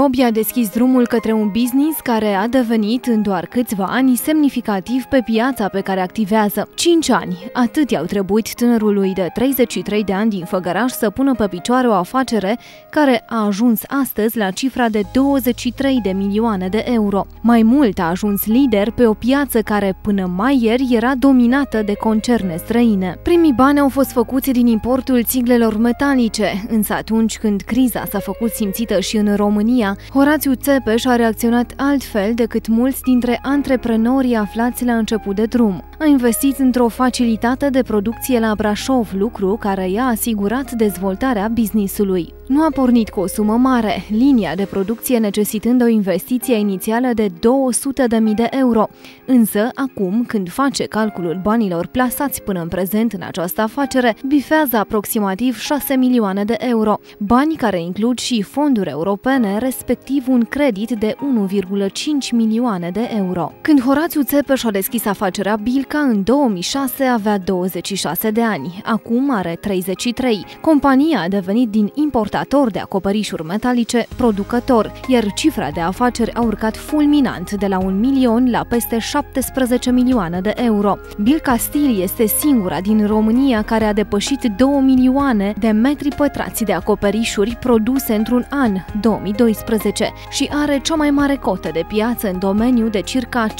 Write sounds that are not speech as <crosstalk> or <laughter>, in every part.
Primul job i-a deschis drumul către un business care a devenit în doar câțiva ani semnificativ pe piața pe care activează. 5 ani, atât i-au trebuit tânărului de 33 de ani din Făgăraș să pună pe picioare o afacere care a ajuns astăzi la cifra de 23 de milioane de euro. Mai mult a ajuns lider pe o piață care până mai ieri era dominată de concerne străine. Primii bani au fost făcuți din importul țiglelor metalice, însă atunci când criza s-a făcut simțită și în România, Horațiu Țepeș a reacționat altfel decât mulți dintre antreprenorii aflați la început de drum. A investit într-o facilitate de producție la Brașov, lucru care i-a asigurat dezvoltarea businessului. Nu a pornit cu o sumă mare, linia de producție necesitând o investiție inițială de 200.000 de euro. Însă, acum, când face calculul banilor plasați până în prezent în această afacere, bifează aproximativ 6 milioane de euro, bani care includ și fonduri europene, respectiv un credit de 1,5 milioane de euro. Când Horațiu Țepeș a deschis afacerea Bilca în 2006 avea 26 de ani, acum are 33. Compania a devenit din importator importator de acoperișuri metalice, producător, iar cifra de afaceri a urcat fulminant de la un milion la peste 17 milioane de euro. Bilca Steel este singura din România care a depășit 2 milioane de metri pătrați de acoperișuri produse într-un an, 2012, și are cea mai mare cotă de piață în domeniu de circa 15%.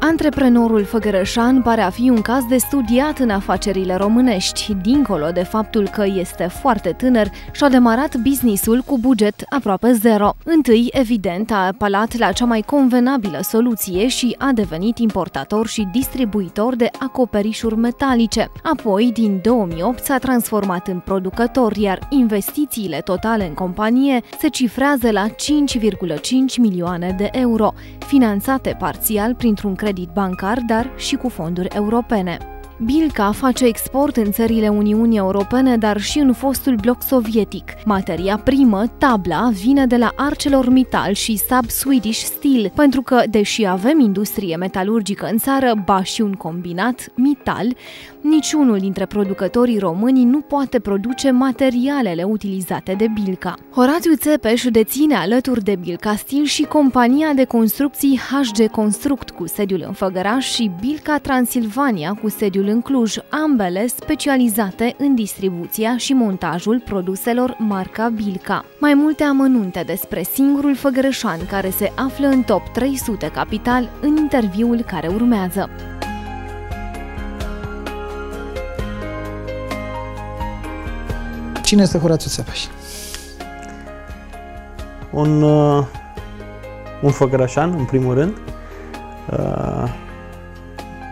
Antreprenorul făgărășan pare a fi un caz de studiat în afacerile românești, dincolo de faptul că este foarte tânăr și-a demarat businessul cu buget aproape zero. Întâi, evident, a apelat la cea mai convenabilă soluție și a devenit importator și distribuitor de acoperișuri metalice. Apoi, din 2008, s-a transformat în producător, iar investițiile totale în companie se cifrează la 5,5 milioane de euro, finanțate parțial printr-un credit bancar, dar și cu fonduri europene. Bilca face export în țările Uniunii Europene, dar și în fostul bloc sovietic. Materia primă, tabla, vine de la ArcelorMittal și Sub Swedish Steel, pentru că, deși avem industrie metalurgică în țară, ba și un combinat, Mittal, niciunul dintre producătorii români nu poate produce materialele utilizate de Bilca. Horațiu Țepeș deține alături de Bilca Steel și compania de construcții HG Construct cu sediul în Făgăraș și Bilca Transilvania cu sediul în Cluj, ambele specializate în distribuția și montajul produselor marca Bilca. Mai multe amănunte despre singurul făgărășan care se află în top 300 capital în interviul care urmează. Cine este Horațiu Țepeș? Un, uh, un făgărășan, în primul rând, uh,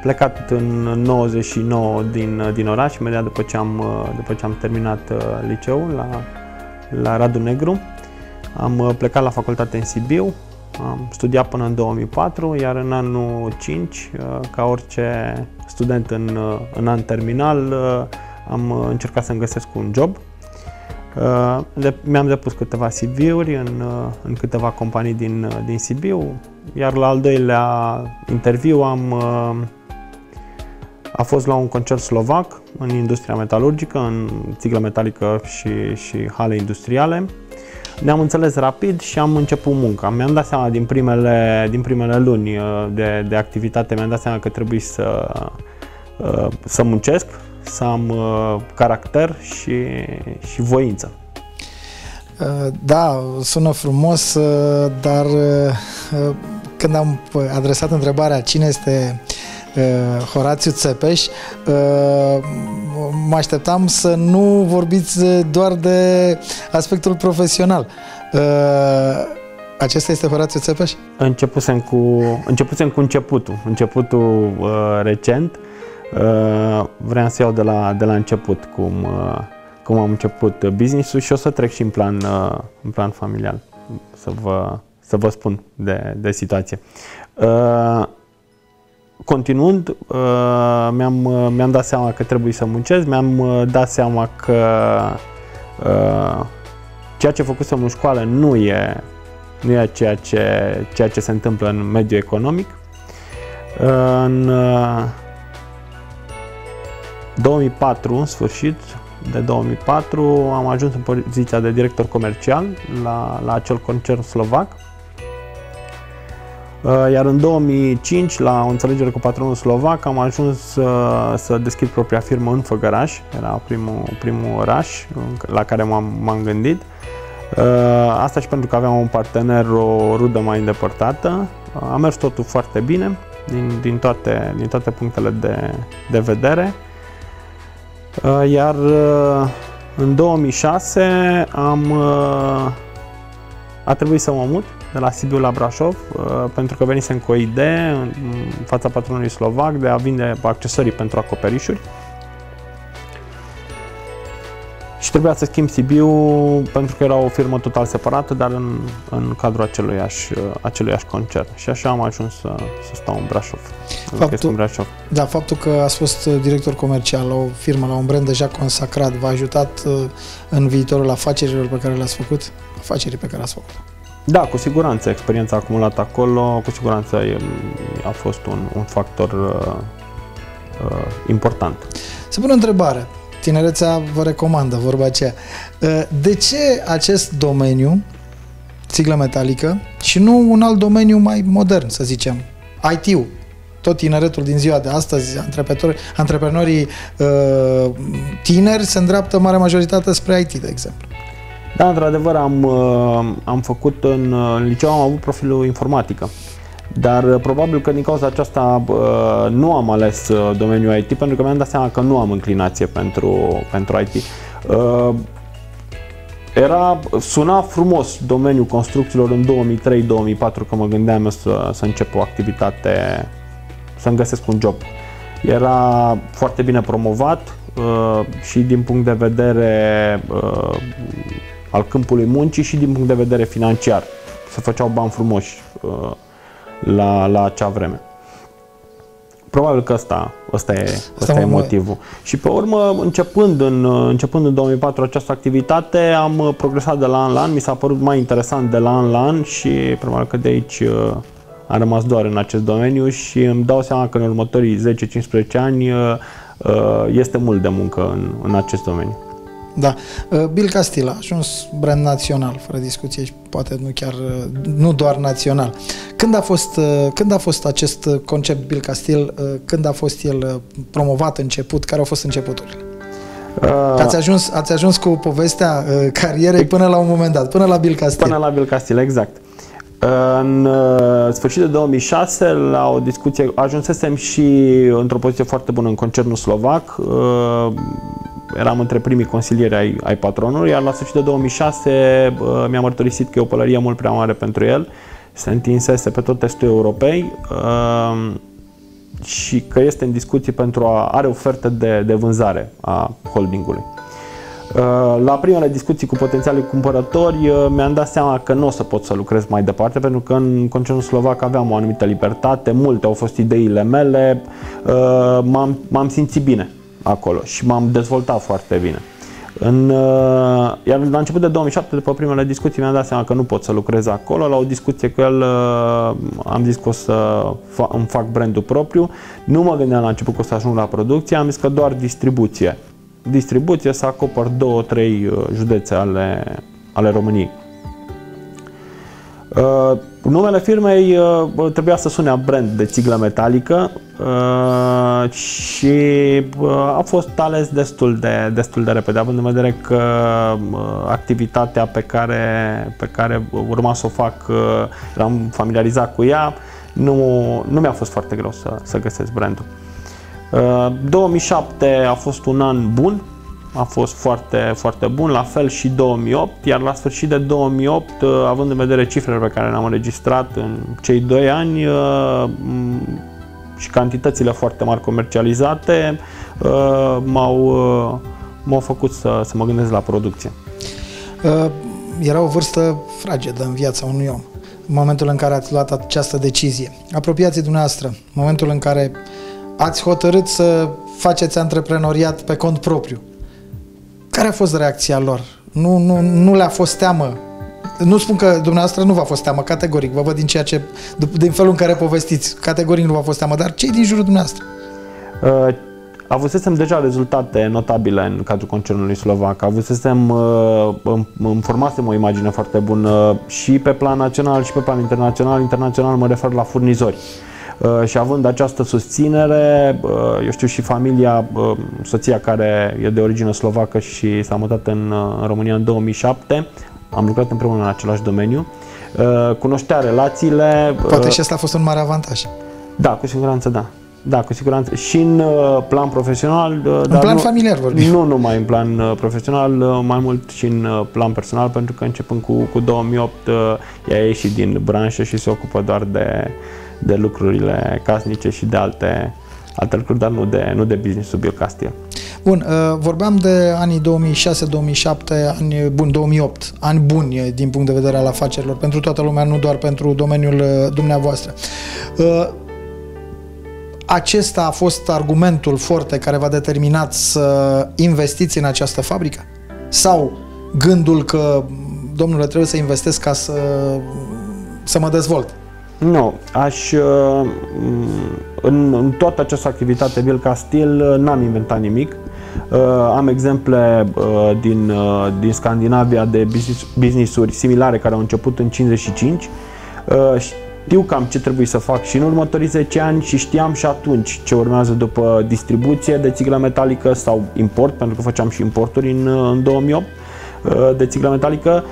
plecat în 99 din, din oraș, imediat după ce am, după ce am terminat uh, liceul la, la Radu Negru. Am uh, plecat la facultate în Sibiu, am studiat până în 2004, iar în anul 5, uh, ca orice student în, în an terminal, am încercat să-mi găsesc un job. Mi-am depus câteva CV-uri în, în câteva companii din, din Sibiu, iar la al doilea interviu am, a fost la un concert slovac în industria metalurgică, în țiglă metalică și, și hale industriale. Ne-am înțeles rapid și am început munca. Mi-am dat seama din primele, din primele luni uh, de, de activitate, mi-am dat seama că trebuie să, uh, să muncesc, să am uh, caracter și, și voință. Da, sună frumos, dar când am adresat întrebarea cine este uh, Horațiu Țepeș, uh, mă așteptam să nu vorbiți doar de aspectul profesional. Uh, acesta este Horațiu Țepeș? Începusem cu, începusem cu începutul, începutul uh, recent. Uh, vreau să iau de la, de la început cum, uh, cum am început business-ul și o să trec și în plan, uh, în plan familial să vă, să vă spun de, de situație. Uh, continuând, uh, mi-am, uh, mi-am dat seama că trebuie să muncesc, mi-am uh, dat seama că ceea ce făcusem în școală nu e, nu e ceea, ce, ceea ce se întâmplă în mediul economic. În 2004, în sfârșit, de 2004 am ajuns în poziția de director comercial la, la acel concern slovac. Uh, iar în 2005, la o înțelegere cu patronul slovac, am ajuns să, să deschid propria firmă în Făgăraș. Era primul, primul oraș la care m-am, m-am gândit. Uh, asta și pentru că aveam un partener, o rudă mai îndepărtată. A mers totul foarte bine din, din, toate, din toate punctele de, de vedere. Uh, iar uh, în 2006 am, uh, a trebuit să mă mut de la Sibiu la Brașov pentru că venisem cu o idee în fața patronului slovac de a vinde accesorii pentru acoperișuri și trebuia să schimb Sibiu pentru că era o firmă total separată, dar în, în cadrul aceluiași, aceluiași concern. Și așa am ajuns să, să stau în Brașov. Faptul, în Brașov. Da, faptul că ați fost director comercial la o firmă, la un brand deja consacrat, v-a ajutat uh, în viitorul afacerilor pe care le-ați făcut? Afacerii pe care le-ați făcut? Da, cu siguranță. Experiența acumulată acolo, cu siguranță a fost un, un factor uh, uh, important. Se pune o întrebare tinerețea vă recomandă vorba aceea. Uh, de ce acest domeniu, țiglă metalică, și nu un alt domeniu mai modern, să zicem, IT-ul? Tot tineretul din ziua de astăzi, antreprenorii, antreprenorii uh, tineri se îndreaptă mare majoritate spre IT, de exemplu. Da, într-adevăr, am, uh, am făcut în, în liceu, am avut profilul informatică. Dar uh, probabil că din cauza aceasta uh, nu am ales uh, domeniul IT pentru că mi-am dat seama că nu am înclinație pentru, pentru IT. Era, suna frumos domeniul construcțiilor în 2003-2004 că mă gândeam să, să încep o activitate, să-mi găsesc un job. Era foarte bine promovat și din punct de vedere al câmpului muncii și din punct de vedere financiar. Se făceau bani frumoși la, la acea vreme. Probabil că ăsta, ăsta e, ăsta e motivul. Și pe urmă, începând în, începând în 2004 această activitate, am progresat de la an la an, mi s-a părut mai interesant de la an la an și probabil că de aici uh, am rămas doar în acest domeniu și îmi dau seama că în următorii 10-15 ani uh, uh, este mult de muncă în, în acest domeniu. Da. Uh, Bill Castilla a ajuns brand național, fără discuție și poate nu chiar, uh, nu doar național. Când a fost, uh, când a fost acest concept Bill Castil, când a fost el promovat, început, care au fost începuturile? Uh, ați, ajuns, ați ajuns cu povestea uh, carierei până la un moment dat, până la Bill Castil. Până la Bill Castil, exact. În sfârșit de 2006, la o discuție, ajunsesem și într-o poziție foarte bună în concernul slovac eram între primii consilieri ai, ai patronului, iar la sfârșit de 2006 mi-a mărturisit că e o pălărie mult prea mare pentru el, se întinsese pe tot testul europei uh, și că este în discuții pentru a are oferte de, de vânzare a holdingului. Uh, la primele discuții cu potențialii cumpărători uh, mi-am dat seama că nu o să pot să lucrez mai departe pentru că în concernul slovac aveam o anumită libertate, multe au fost ideile mele, uh, m-am, m-am simțit bine acolo și m-am dezvoltat foarte bine. În, uh, iar la început de 2007, după primele discuții, mi-am dat seama că nu pot să lucrez acolo. La o discuție cu el uh, am zis că o să fa- îmi fac brandul propriu. Nu mă gândeam la început că o să ajung la producție, am zis că doar distribuție. Distribuție să acopăr două, trei uh, județe ale, ale României. Uh, numele firmei uh, trebuia să sune a brand de țiglă metalică uh, și uh, a fost ales destul de, destul de repede, având în vedere că uh, activitatea pe care, pe care urma să o fac, uh, eram familiarizat cu ea, nu, nu mi-a fost foarte greu să, să găsesc brandul. Uh, 2007 a fost un an bun, a fost foarte, foarte bun, la fel și 2008, iar la sfârșit de 2008, uh, având în vedere cifrele pe care le-am înregistrat în cei 2 ani uh, și cantitățile foarte mari comercializate, uh, m-au, m-au făcut să, să mă gândesc la producție. Era o vârstă fragedă în viața unui om, în momentul în care ați luat această decizie. Apropiații dumneavoastră, momentul în care ați hotărât să faceți antreprenoriat pe cont propriu. Care a fost reacția lor? Nu, nu, nu le-a fost teamă? Nu spun că dumneavoastră nu v-a fost teamă, categoric. Vă văd din ceea ce, din felul în care povestiți. Categoric nu v-a fost teamă, dar cei din jurul dumneavoastră? Uh, avusesem deja rezultate notabile în cadrul concernului slovac, avusesem, uh, îmi formasem o imagine foarte bună și pe plan național și pe plan internațional. Internațional mă refer la furnizori. Uh, și având această susținere, uh, eu știu și familia, soția care e de origine slovacă și s-a mutat în, în România în 2007, am lucrat împreună în același domeniu, cunoștea relațiile. Poate și asta a fost un mare avantaj. Da, cu siguranță da. Da, cu siguranță. Și în uh, plan profesional. Uh, în dar plan nu, familiar vorbim. Nu numai în plan uh, profesional, mai mult și în plan personal, pentru că începând cu, cu 2008 ea a ieșit din branșă și se ocupă doar de, de lucrurile casnice și de alte, alte lucruri, dar nu de, nu de business-ul Biocastil. Bun, vorbeam de anii 2006-2007, ani bun, 2008, ani buni din punct de vedere al afacerilor, pentru toată lumea, nu doar pentru domeniul dumneavoastră acesta a fost argumentul forte care v-a determinat să investiți în această fabrică? Sau gândul că, domnule, trebuie să investesc ca să, să mă dezvolt? Nu, aș, uh, în, în toată această activitate Bill Castil uh, n-am inventat nimic. Uh, am exemple din, din Scandinavia de business, business-uri similare care au început în 55 știu cam ce trebuie să fac și în următorii 10 ani și știam și atunci ce urmează după distribuție de țiglă metalică sau import, pentru că făceam și importuri în, în 2008 uh, de țiglă metalică.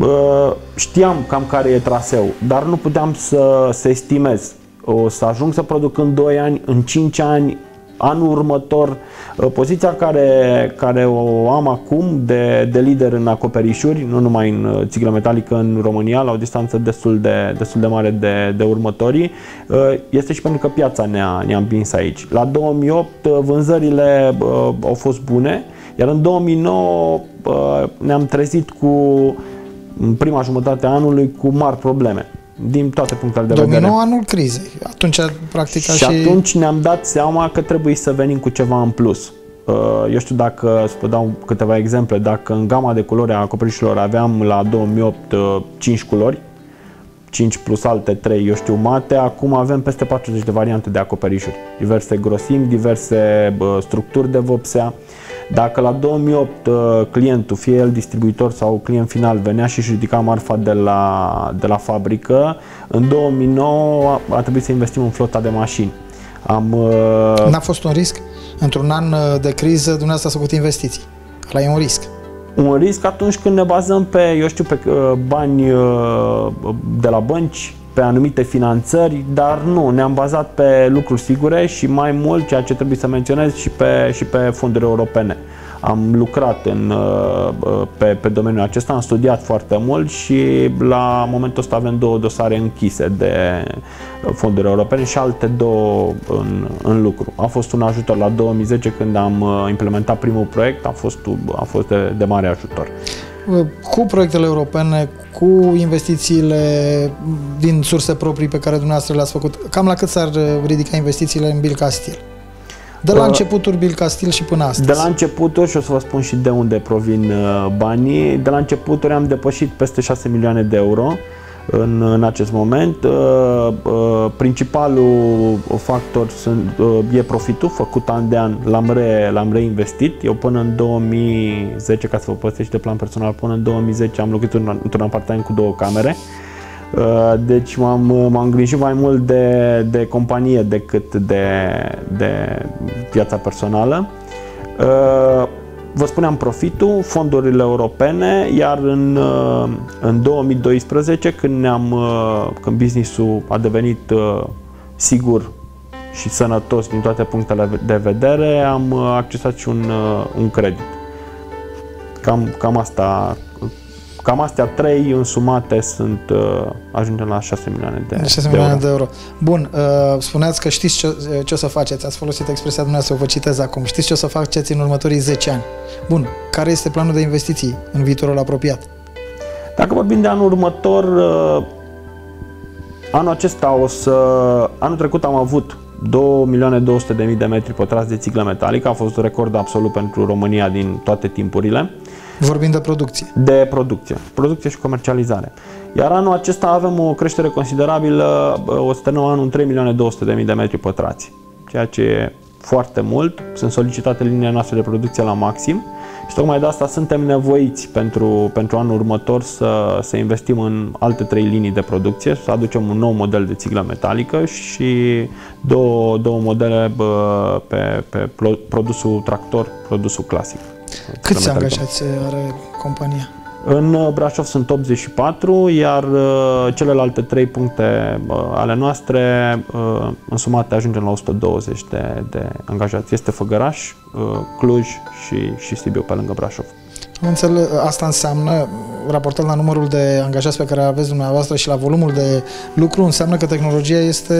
Uh, știam cam care e traseu, dar nu puteam să, să estimez. O să ajung să produc în 2 ani, în 5 ani, anul următor, uh, poziția care, care o am acum de, de lider în acoperișuri, nu numai în uh, țiglă metalică în România, la o distanță destul de, destul de mare de, de următorii, uh, este și pentru că piața ne-a, ne-a împins aici. La 2008 vânzările au fost bune, iar în 2009 ne-am trezit cu în prima jumătate a anului cu mari probleme din toate punctele de vedere. Domino anul crizei. Atunci, practic, și, și atunci ne-am dat seama că trebuie să venim cu ceva în plus. Uh, eu știu dacă, să vă dau câteva exemple, dacă în gama de culori a acoperișilor aveam la 2008 5 uh, culori, 5 plus alte 3, eu știu, mate, acum avem peste 40 de variante de acoperișuri. Diverse grosimi, diverse structuri de vopsea. Dacă la 2008 uh, clientul, fie el distribuitor sau client final, venea și își ridica marfa de la, de la fabrică, în 2009 a, a trebuit să investim în flota de mașini. Am, uh... N-a fost un risc? Într-un an uh, de criză, dumneavoastră a făcut investiții. La e un risc. Un risc atunci când ne bazăm pe, eu știu, pe uh, bani de la bănci, pe anumite finanțări, dar nu, ne-am bazat pe lucruri sigure și mai mult, ceea ce trebuie să menționez, și pe, și pe fonduri europene. Am lucrat în, uh, pe, pe domeniul acesta, am studiat foarte mult și la momentul ăsta avem două dosare închise de fonduri europene și alte două în, în lucru. A fost un ajutor la 2010 când am uh, implementat primul proiect, a fost, a fost de, de mare ajutor cu proiectele europene, cu investițiile din surse proprii pe care dumneavoastră le-ați făcut, cam la cât s-ar ridica investițiile în Bill Castil? De la uh, începuturi Bill Castil și până astăzi. De la începuturi, și o să vă spun și de unde provin uh, banii, de la începuturi am depășit peste 6 milioane de euro în, în acest moment. Uh, uh, principalul factor sunt, uh, e profitul făcut an de an, l-am, re, l-am reinvestit. Eu până în 2010, ca să vă păstesc de plan personal, până în 2010 am locuit într-un apartament cu două camere. Deci m-am, m-am îngrijit mai mult de, de companie decât de, de viața personală vă spuneam profitul, fondurile europene, iar în, uh, în 2012, când, ne-am, uh, când business-ul a devenit uh, sigur și sănătos din toate punctele de vedere, am accesat și un, un credit. Cam, cam asta Cam astea trei însumate sunt, uh, ajungem la 6 milioane de, 6 de milioane euro. de euro. Bun, uh, spuneați că știți ce, ce o să faceți, ați folosit expresia dumneavoastră, o vă citez acum, știți ce o să faceți în următorii 10 ani. Bun, care este planul de investiții în viitorul apropiat? Dacă vorbim de anul următor, uh, anul acesta o să, anul trecut am avut 2.200.000 de metri pătrați de țiglă metalică, a fost un record absolut pentru România din toate timpurile. Vorbim de producție. De producție. Producție și comercializare. Iar anul acesta avem o creștere considerabilă, o să terminăm anul în 3.200.000 de metri pătrați, ceea ce e foarte mult, sunt solicitate liniile noastre de producție la maxim și tocmai de asta suntem nevoiți pentru, pentru anul următor să, să investim în alte trei linii de producție, să aducem un nou model de țiglă metalică și două, două modele bă, pe, pe produsul tractor, produsul clasic. Câți angajați are compania? În uh, Brașov sunt 84, iar uh, celelalte trei puncte uh, ale noastre, în sumate, ajungem la 120 de, de angajați. Este Făgăraș, Cluj și, și Sibiu pe lângă Brașov. Am înțeles, asta înseamnă, raportat la numărul de angajați pe care aveți dumneavoastră și la volumul de lucru, înseamnă că tehnologia este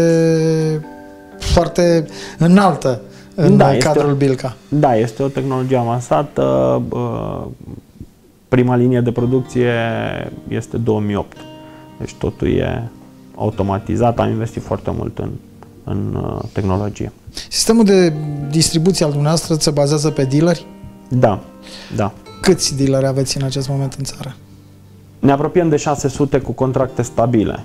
foarte înaltă în da, cadrul este, Bilca. Da, este o tehnologie avansată. Prima linie de producție este 2008. Deci totul e automatizat. Am investit foarte mult în, în uh, tehnologie. Sistemul de distribuție al dumneavoastră se bazează pe dealeri? Da, da. Câți dealeri aveți în acest moment în țară? Ne apropiem de 600 cu contracte stabile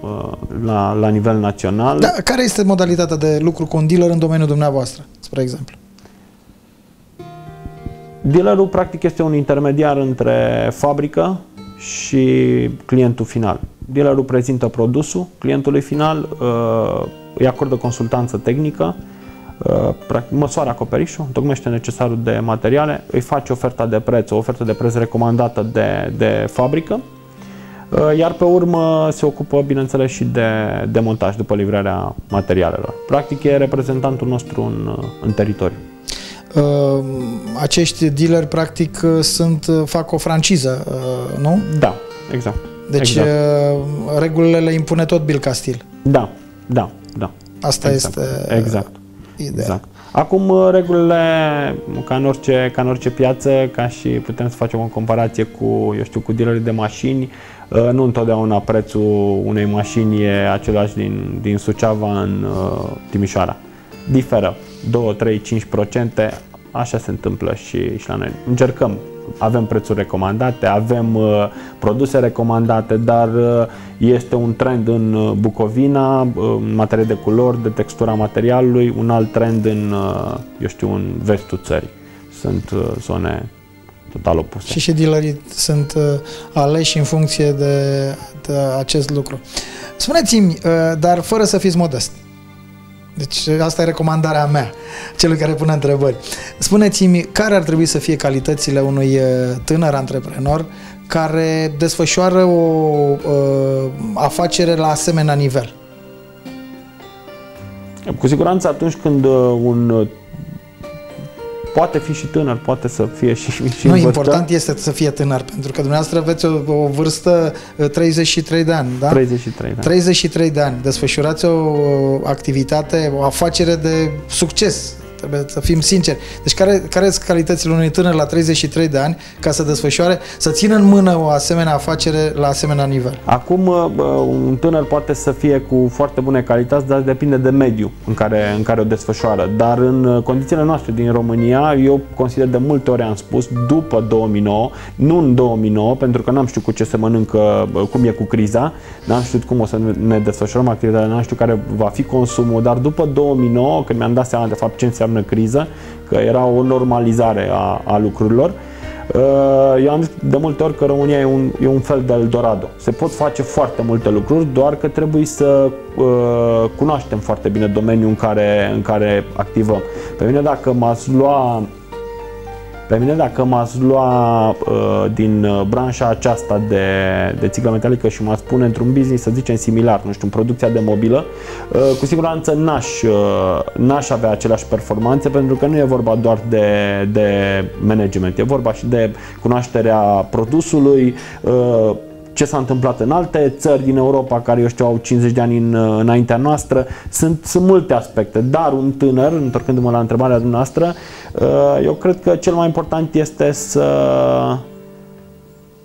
uh, la, la nivel național. Da, care este modalitatea de lucru cu un dealer în domeniul dumneavoastră, spre exemplu? Dealerul practic este un intermediar între fabrică și clientul final. Dealerul prezintă produsul clientului final, uh, îi acordă consultanță tehnică, uh, practic, măsoară acoperișul, întocmește necesarul de materiale, îi face oferta de preț, o ofertă de preț recomandată de, de fabrică, uh, iar pe urmă se ocupă, bineînțeles, și de, de montaj după livrarea materialelor. Practic e reprezentantul nostru în, în teritoriu. Uh, acești dealeri practic uh, sunt, uh, fac o franciză, nu? Da, exact. Deci exact. regulile le impune tot Bill Castil. Da, da, da. Asta exact. este exact. ideea. Exact. Acum regulile, ca în, orice, ca în orice piață, ca și putem să facem o comparație cu, eu știu, cu dealerii de mașini, nu întotdeauna prețul unei mașini e același din, din Suceava în uh, Timișoara. Diferă. 2, 3, 5%, așa se întâmplă și, și la noi. Încercăm, avem prețuri recomandate, avem uh, produse recomandate, dar uh, este un trend în uh, Bucovina, uh, în materie de culori, de textura materialului, un alt trend în, uh, eu știu, în vestul țării. Sunt uh, zone total opuse. Și și dealerii sunt uh, aleși în funcție de, de acest lucru. Spuneți-mi, uh, dar fără să fiți modest, deci asta e recomandarea mea, celui care pune întrebări. Spuneți-mi, care ar trebui să fie calitățile unui uh, tânăr antreprenor care desfășoară o uh, afacere la asemenea nivel? Cu siguranță atunci când uh, un poate fi și tânăr, poate să fie și, și Nu, important este să fie tânăr, pentru că dumneavoastră aveți o, o vârstă 33 uh, de ani, da? 33 de ani. 33 de ani. Desfășurați o activitate, o afacere de succes Trebuie să fim sinceri. Deci care, care sunt calitățile unui tânăr la 33 de ani ca să desfășoare, să țină în mână o asemenea afacere la asemenea nivel? Acum un tânăr poate să fie cu foarte bune calități, dar depinde de mediu în care, în care o desfășoară. Dar în condițiile noastre din România, eu consider de multe ori am spus, după 2009, nu în 2009, pentru că n-am știut cu ce se mănâncă, cum e cu criza, n-am știut cum o să ne desfășurăm activitatea, n-am știut care va fi consumul, dar după 2009, când mi-am dat seama de fapt ce înseamnă înseamnă criză, că era o normalizare a, a lucrurilor. Uh, eu am zis de multe ori că România e un, e un fel de Eldorado. Se pot face foarte multe lucruri, doar că trebuie să uh, cunoaștem foarte bine domeniul în care, în care activăm. Pe mine dacă m-ați lua pe mine dacă m-ați lua uh, din uh, branșa aceasta de, de țiglă metalică și m-ați pune într-un business, să zicem, similar, nu știu, în producția de mobilă, uh, cu siguranță n-aș, uh, n-aș avea aceleași performanțe pentru că nu e vorba doar de, de management, e vorba și de cunoașterea produsului, uh, ce s-a întâmplat în alte țări din Europa care, eu știu, au 50 de ani în, înaintea noastră. Sunt, sunt multe aspecte, dar un tânăr, întorcându-mă la întrebarea dumneavoastră, uh, eu cred că cel mai important este să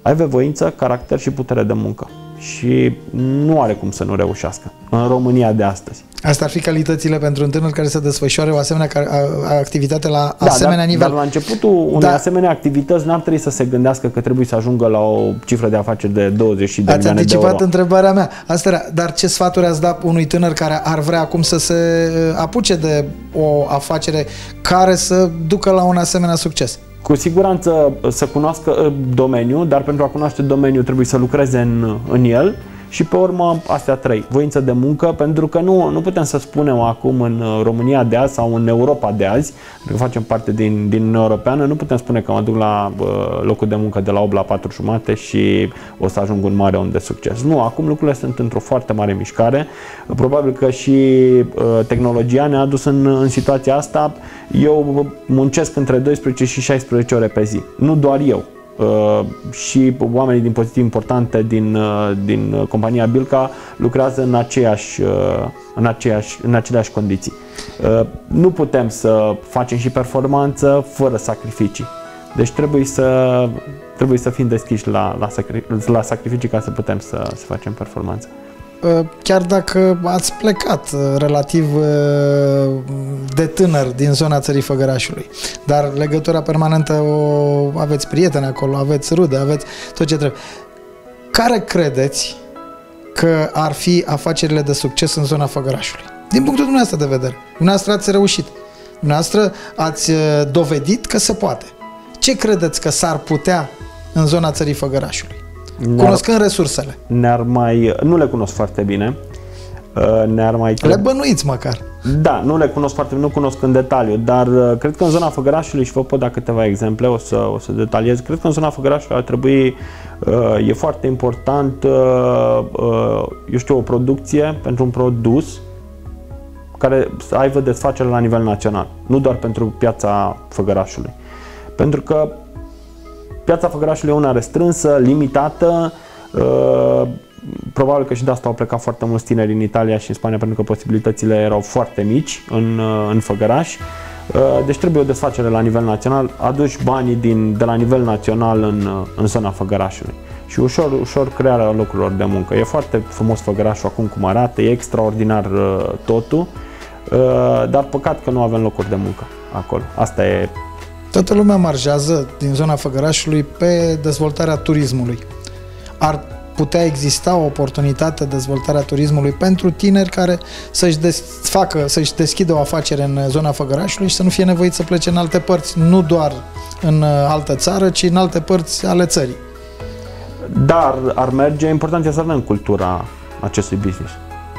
aibă voință, caracter și putere de muncă. Și nu are cum să nu reușească în România de astăzi. Asta ar fi calitățile pentru un tânăr care să desfășoare o asemenea activitate la da, asemenea dar, nivel. Dar la începutul unei da. asemenea activități n-ar trebui să se gândească că trebuie să ajungă la o cifră de afaceri de 20 de Ați milioane de anticipat euro. întrebarea mea. Asta era, dar ce sfaturi ați dat unui tânăr care ar vrea acum să se uh, apuce de o afacere care să ducă la un asemenea succes? Cu siguranță să cunoască uh, domeniul, dar pentru a cunoaște domeniul trebuie să lucreze în, în el și pe urmă astea trei, voință de muncă, pentru că nu, nu putem să spunem acum în uh, România de azi sau în Europa de azi, pentru că facem parte din, din Uniunea Europeană, nu putem spune că mă duc la uh, locul de muncă de la 8 la 4 jumate și o să ajung un mare om de succes. Nu, acum lucrurile sunt într-o foarte mare mișcare, probabil că și uh, tehnologia ne-a adus în, în situația asta. Eu muncesc între 12 și 16 ore pe zi, nu doar eu, Uh, și oamenii din poziții importante din, uh, din compania Bilca lucrează în, aceeași, uh, în, aceeași, în aceleași condiții. Nu putem să facem și performanță fără sacrificii. Deci trebuie să, trebuie să fim deschiși la, la, la sacrificii ca să putem să, să facem performanță. Uh, chiar dacă ați plecat uh, relativ uh, de tânăr din zona țării Făgărașului, dar legătura permanentă o aveți prieteni acolo, aveți rude, aveți tot ce trebuie. Care credeți că ar fi afacerile de succes în zona Făgărașului? Din punctul dumneavoastră de vedere. Dumneavoastră ați reușit. Dumneavoastră ați dovedit că se poate. Ce credeți că s-ar putea în zona țării Făgărașului? Cunoscând resursele. Ne-ar mai... Nu le cunosc foarte bine. Uh, ne-ar mai... Le bănuiți măcar. Da, nu le cunosc foarte bine, nu cunosc în detaliu, dar uh, cred că în zona Făgărașului, și vă pot da câteva exemple, o să, o să detaliez, cred că în zona Făgărașului ar trebui, uh, e foarte important, eu știu, o producție pentru un produs care să aibă desfacere la nivel național, nu doar pentru piața Făgărașului. Pentru că Piața Făgărașului e una restrânsă, limitată, uh, probabil că și de asta au plecat foarte mulți tineri în Italia și în Spania pentru că posibilitățile erau foarte mici în, uh, în Făgăraș. Uh, deci trebuie o desfacere la nivel național, aduci banii din, de la nivel național în, în zona Făgărașului și ușor, ușor crearea locurilor de muncă. E foarte frumos Făgărașul acum cum arată, e extraordinar totul, dar păcat că nu avem locuri de muncă acolo. Asta e Toată lumea marjează din zona Făgărașului pe dezvoltarea turismului. Ar putea exista o oportunitate de dezvoltare a turismului pentru tineri care să-și facă, să-și deschidă o afacere în zona Făgărașului și să nu fie nevoit să plece în alte părți, nu doar în altă țară, ci în alte părți ale țării. Dar ar merge, important este să avem cultura acestui business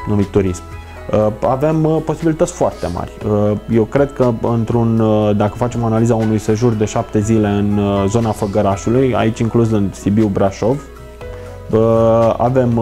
numit turism. Uh, avem uh, posibilități foarte mari. Uh, eu cred că într-un, dacă facem analiza unui sejur de șapte zile în zona Făgărașului, aici inclus în Sibiu, Brașov, avem,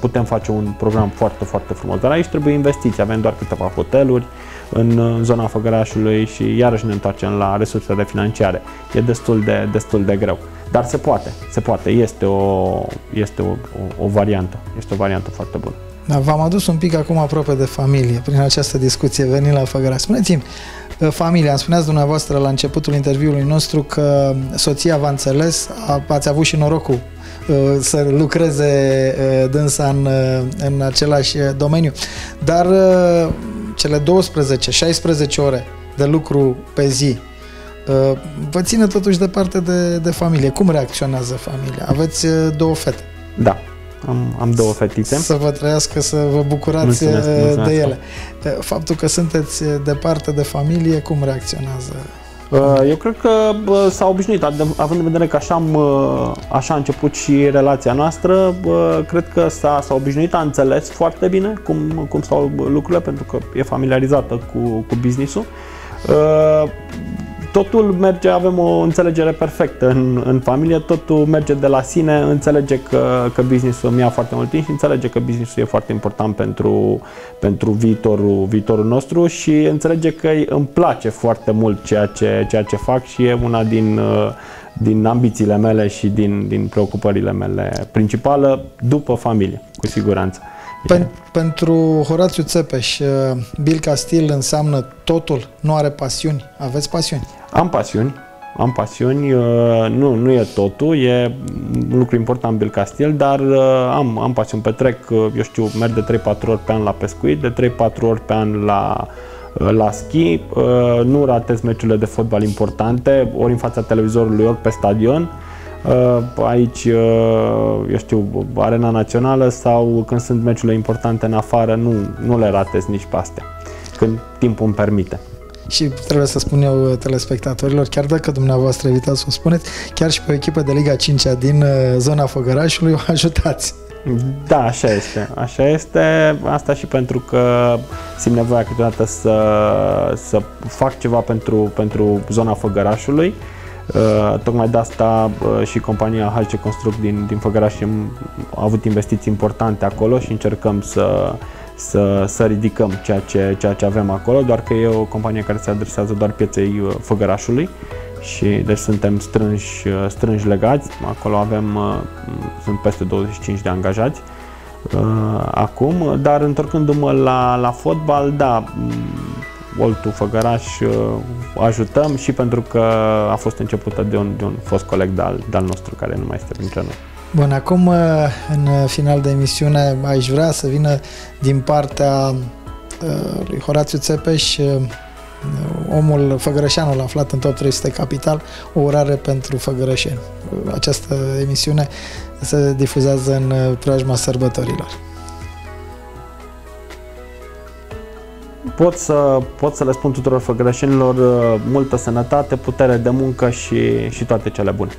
putem face un program foarte, foarte frumos. Dar aici trebuie investiții. Avem doar câteva hoteluri în zona Făgărașului și iarăși ne întoarcem la resursele financiare. E destul de, destul de greu. Dar se poate, se poate. Este o, este o, o, o variantă. Este o variantă foarte bună. Da, v-am adus un pic acum aproape de familie prin această discuție venind la Făgăra. Spuneți-mi, uh, familia, îmi spuneați dumneavoastră la începutul interviului nostru că soția v-a înțeles, ați avut și norocul uh, să lucreze uh, dânsa în, în același domeniu, dar cele 12-16 ore de lucru pe zi vă ține totuși departe de, de familie. Cum reacționează familia? Aveți două fete. Da, am, am două fetițe. Să vă trăiască, să vă bucurați mulțumesc, uh, mulțumesc. de ele. Uh, faptul că sunteți departe de familie, cum reacționează? Uh, eu cred că s-a obișnuit, având în vedere că așa am, așa a început și relația noastră, cred că s-a, s-a obișnuit, a înțeles foarte bine cum, cum stau lucrurile, pentru că e familiarizată cu, cu business-ul totul merge, avem o înțelegere perfectă în, în familie, totul merge de la sine, înțelege că, că business-ul îmi ia foarte mult timp și înțelege că business-ul e foarte important pentru, pentru viitorul, viitorul nostru și înțelege că îmi place foarte mult ceea ce, ceea ce fac și e una din, din ambițiile mele și din, din preocupările mele principală după familie, cu siguranță. Pen, pentru Horațiu Țepeș, Bill Castil înseamnă totul, nu are pasiuni. Aveți pasiuni? Am pasiuni, am pasiuni, nu, nu e totul, e un lucru important Bill Castil, dar am, am pasiuni, petrec, eu știu, merg de 3-4 ori pe an la pescuit, de 3-4 ori pe an la la schi, nu ratez meciurile de fotbal importante, ori în fața televizorului, ori pe stadion. Aici, eu știu, Arena Națională sau când sunt meciurile importante în afară, nu, nu le ratez nici pe astea, când timpul îmi permite. Și trebuie să spun eu telespectatorilor, chiar dacă dumneavoastră evitați să o spuneți, chiar și pe o echipă de Liga 5 din zona Făgărașului <laughs> o ajutați. Da, așa este. Așa este. Asta și pentru că simt nevoia câteodată să, să fac ceva pentru, pentru zona Făgărașului. Uh, tocmai de asta uh, și compania HC Construct din, din Făgăraș a avut investiții importante acolo și încercăm să, să, să ridicăm ceea ce, ceea ce avem acolo, doar că e o companie care se adresează doar pieței uh, Făgărașului și deci suntem strânși, strânși legați. Acolo avem, uh, sunt peste 25 de angajați uh, acum, dar întorcându-mă la, la fotbal, da, Oltu Făgăraș uh, ajutăm și pentru că a fost începută de un, de un fost coleg de-al, de-al nostru care nu mai este printre noi. Bun, acum în final de emisiune aș vrea să vină din partea lui Horațiu Țepeș omul Făgărășanul aflat în top 300 capital, o urare pentru Făgărășeni. Această emisiune se difuzează în preajma sărbătorilor. Pot să, pot să le spun tuturor făgărășenilor uh, multă sănătate, putere de muncă și, și toate cele bune.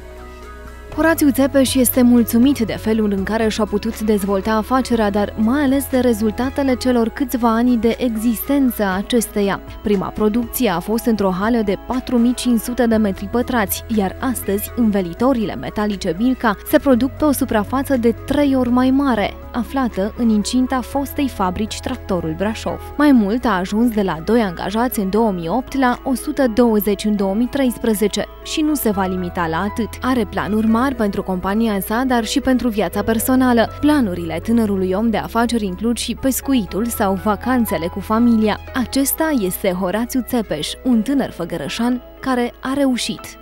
Horațiu Țepeș este mulțumit de felul în care și-a putut dezvolta afacerea, dar mai ales de rezultatele celor câțiva ani de existență a acesteia. Prima producție a fost într-o hală de 4500 de metri pătrați, iar astăzi învelitorile metalice Bilca se produc pe o suprafață de trei ori mai mare, aflată în incinta fostei fabrici Tractorul Brașov. Mai mult a ajuns de la 2 angajați în 2008 la 120 în 2013 și nu se va limita la atât. Are planuri mari pentru compania sa, dar și pentru viața personală. Planurile tânărului om de afaceri includ și pescuitul sau vacanțele cu familia. Acesta este Horațiu Țepeș, un tânăr făgărășan care a reușit.